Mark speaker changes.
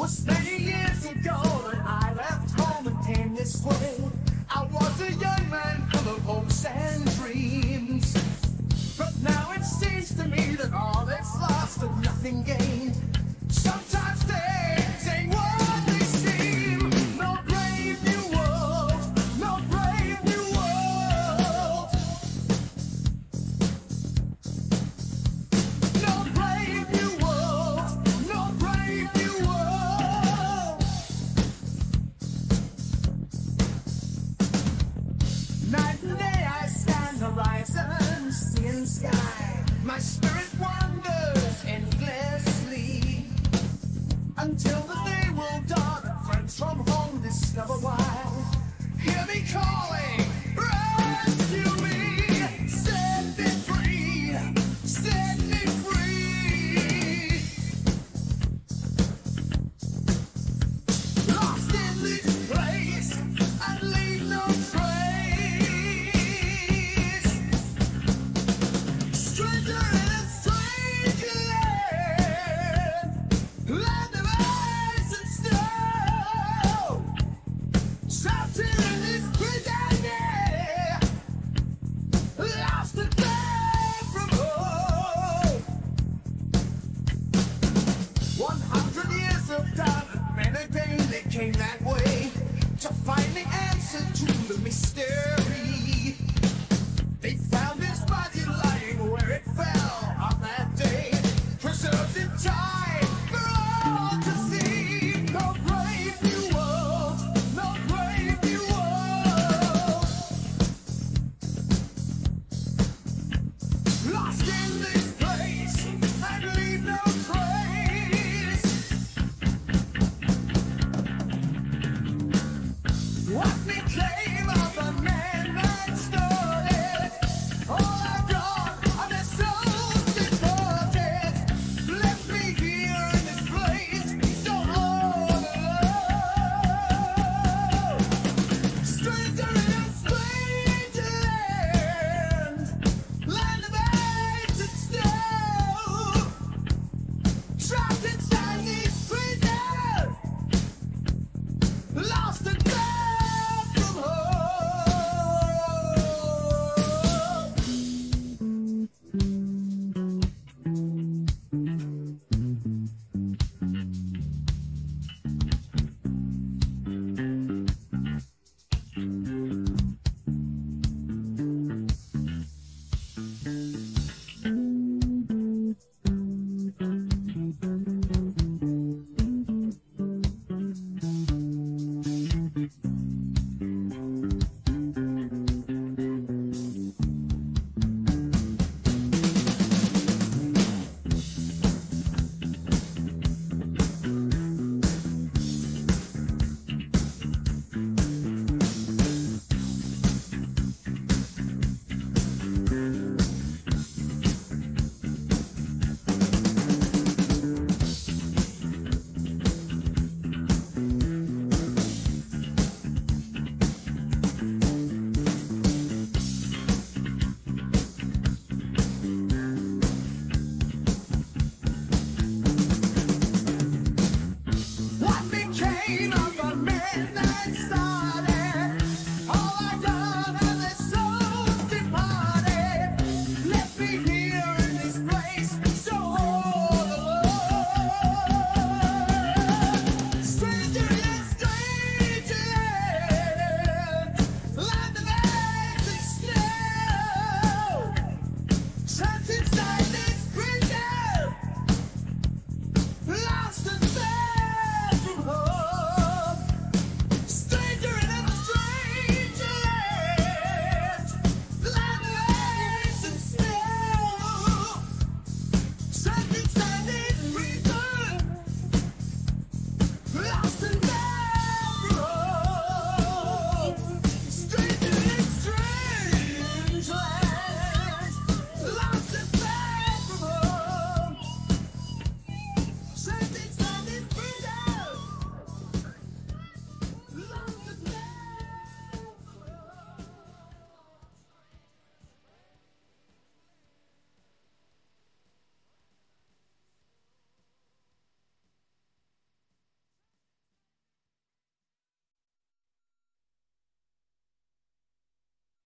Speaker 1: Was many years ago when I left home and came this way. I was a young man full of hopes and dreams. But now it seems to me that all is lost and nothing gained. Sometimes